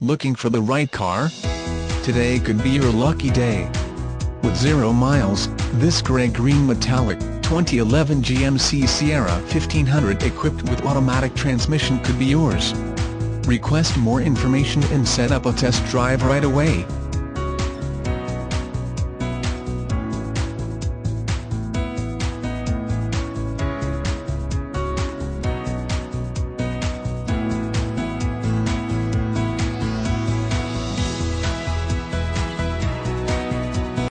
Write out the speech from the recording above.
Looking for the right car? Today could be your lucky day. With zero miles, this grey green metallic, 2011 GMC Sierra 1500 equipped with automatic transmission could be yours. Request more information and set up a test drive right away.